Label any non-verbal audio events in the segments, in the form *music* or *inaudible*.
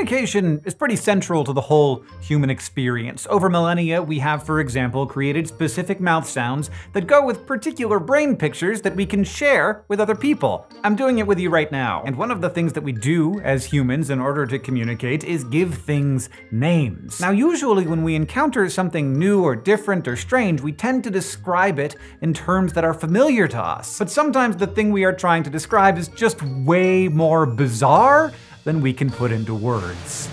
Communication is pretty central to the whole human experience. Over millennia, we have, for example, created specific mouth sounds that go with particular brain pictures that we can share with other people. I'm doing it with you right now. And one of the things that we do as humans in order to communicate is give things names. Now, usually when we encounter something new or different or strange, we tend to describe it in terms that are familiar to us. But sometimes the thing we are trying to describe is just way more bizarre than we can put into words.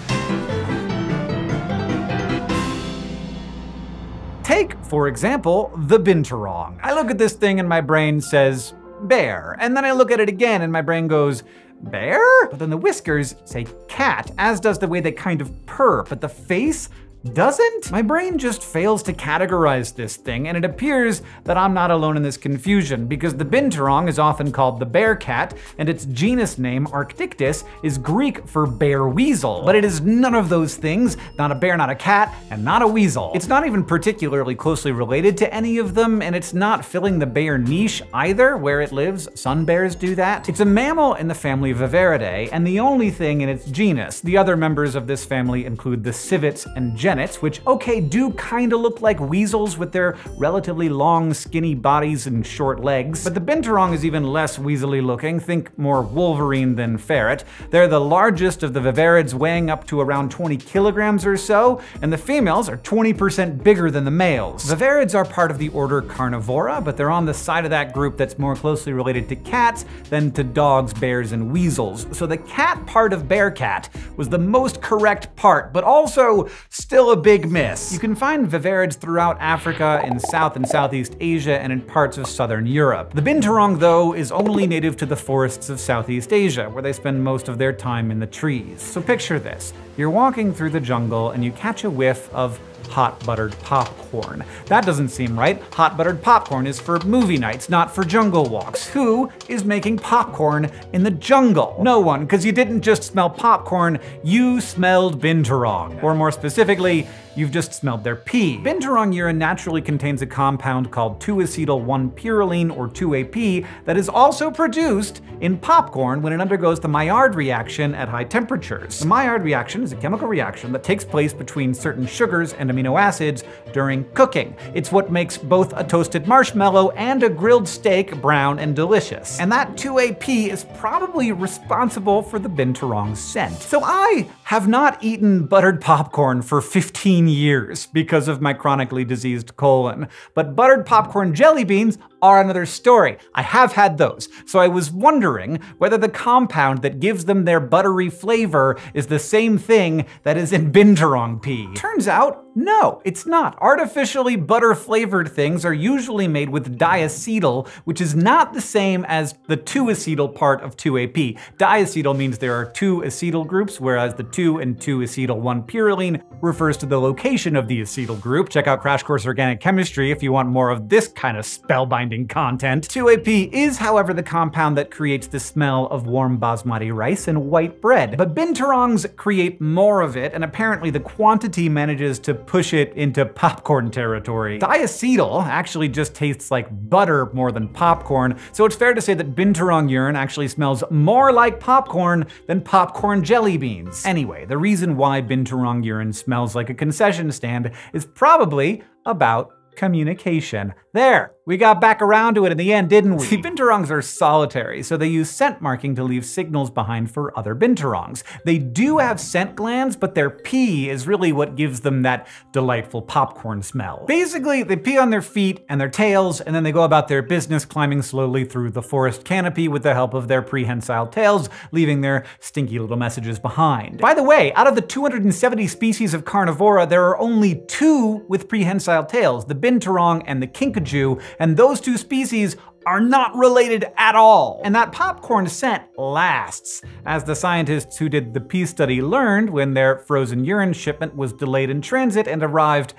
Take, for example, the binturong. I look at this thing and my brain says, bear. And then I look at it again and my brain goes, bear? But then the whiskers say cat, as does the way they kind of purr. But the face doesn't? My brain just fails to categorize this thing, and it appears that I'm not alone in this confusion, because the binturong is often called the bear cat, and its genus name, Arctictis, is Greek for bear weasel. But it is none of those things, not a bear, not a cat, and not a weasel. It's not even particularly closely related to any of them, and it's not filling the bear niche either, where it lives. Sun bears do that. It's a mammal in the family Viverridae, and the only thing in its genus. The other members of this family include the civets and genets, which, okay, do kinda look like weasels with their relatively long, skinny bodies and short legs. But the binturong is even less weaselly looking, think more wolverine than ferret. They're the largest of the viverrids, weighing up to around 20 kilograms or so, and the females are 20% bigger than the males. Viverrids are part of the order Carnivora, but they're on the side of that group that's more closely related to cats than to dogs, bears, and weasels. So the cat part of bear cat was the most correct part, but also still still a big miss. You can find viverrids throughout Africa, in South and Southeast Asia, and in parts of Southern Europe. The binturong, though, is only native to the forests of Southeast Asia, where they spend most of their time in the trees. So picture this. You're walking through the jungle and you catch a whiff of hot buttered popcorn. That doesn't seem right. Hot buttered popcorn is for movie nights, not for jungle walks. Who is making popcorn in the jungle? No one, because you didn't just smell popcorn, you smelled binturong. Or more specifically, You've just smelled their pee. Binturong urine naturally contains a compound called 2-acetyl-1-pyrroline, or 2-AP, that is also produced in popcorn when it undergoes the Maillard reaction at high temperatures. The Maillard reaction is a chemical reaction that takes place between certain sugars and amino acids during cooking. It's what makes both a toasted marshmallow and a grilled steak brown and delicious. And that 2-AP is probably responsible for the binturong scent. So I have not eaten buttered popcorn for 15 years because of my chronically diseased colon. But buttered popcorn jelly beans are another story. I have had those, so I was wondering whether the compound that gives them their buttery flavor is the same thing that is in binturong pee. Turns out, no, it's not. Artificially butter flavored things are usually made with diacetyl, which is not the same as the 2-acetyl part of 2-AP. Diacetyl means there are two acetyl groups, whereas the 2 and 2-acetyl-1-pyrroline refers to the location of the acetyl group. Check out Crash Course Organic Chemistry if you want more of this kind of spellbinding content. 2-AP is, however, the compound that creates the smell of warm basmati rice and white bread. But binturongs create more of it, and apparently the quantity manages to push it into popcorn territory. Diacetyl actually just tastes like butter more than popcorn, so it's fair to say that binturong urine actually smells more like popcorn than popcorn jelly beans. Anyway, the reason why binturong urine smells like a concession stand is probably about communication. There, we got back around to it in the end, didn't we? *laughs* Binturongs are solitary, so they use scent marking to leave signals behind for other binturongs. They do have scent glands, but their pee is really what gives them that delightful popcorn smell. Basically, they pee on their feet and their tails, and then they go about their business climbing slowly through the forest canopy with the help of their prehensile tails, leaving their stinky little messages behind. By the way, out of the 270 species of carnivora, there are only two with prehensile tails, the binturong and the kinkajou, and those two species are not related at all. And that popcorn scent lasts, as the scientists who did the pee study learned when their frozen urine shipment was delayed in transit and arrived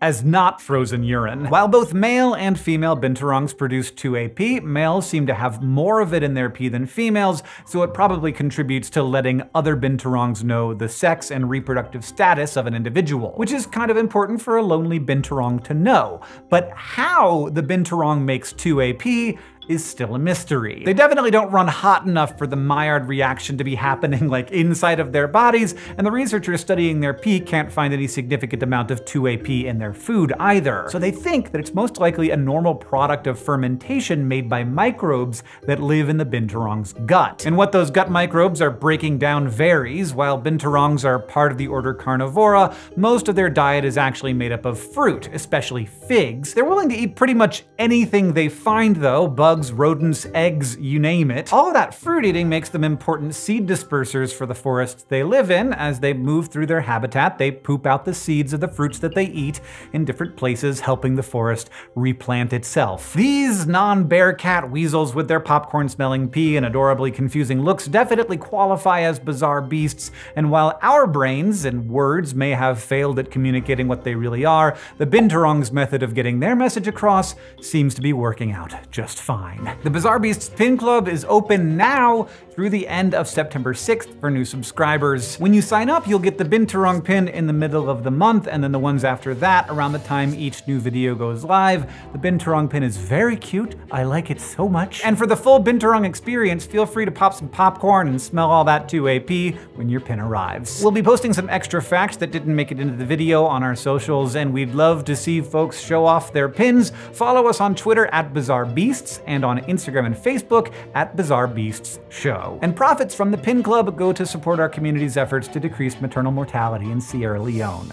as not frozen urine. While both male and female binturongs produce 2AP, males seem to have more of it in their pee than females, so it probably contributes to letting other binturongs know the sex and reproductive status of an individual, which is kind of important for a lonely binturong to know. But how the binturong makes 2AP is still a mystery. They definitely don't run hot enough for the Maillard reaction to be happening like inside of their bodies, and the researchers studying their pee can't find any significant amount of 2AP in their food either. So they think that it's most likely a normal product of fermentation made by microbes that live in the binturong's gut. And what those gut microbes are breaking down varies. While binturongs are part of the order Carnivora, most of their diet is actually made up of fruit, especially figs. They're willing to eat pretty much anything they find though, bugs, rodents, eggs, you name it. All of that fruit eating makes them important seed dispersers for the forests they live in. As they move through their habitat, they poop out the seeds of the fruits that they eat in different places, helping the forest replant itself. These non-bear cat weasels with their popcorn-smelling pee and adorably confusing looks definitely qualify as bizarre beasts, and while our brains and words may have failed at communicating what they really are, the binturong's method of getting their message across seems to be working out just fine. The Bizarre Beasts Pin Club is open now through the end of September 6th for new subscribers. When you sign up, you'll get the Binturong pin in the middle of the month, and then the ones after that around the time each new video goes live. The Binturong pin is very cute. I like it so much. And for the full Binturong experience, feel free to pop some popcorn and smell all that 2AP when your pin arrives. We'll be posting some extra facts that didn't make it into the video on our socials, and we'd love to see folks show off their pins. Follow us on Twitter at Bizarre Beasts and on Instagram and Facebook at Bizarre Beasts Show. And profits from the Pin Club go to support our community's efforts to decrease maternal mortality in Sierra Leone.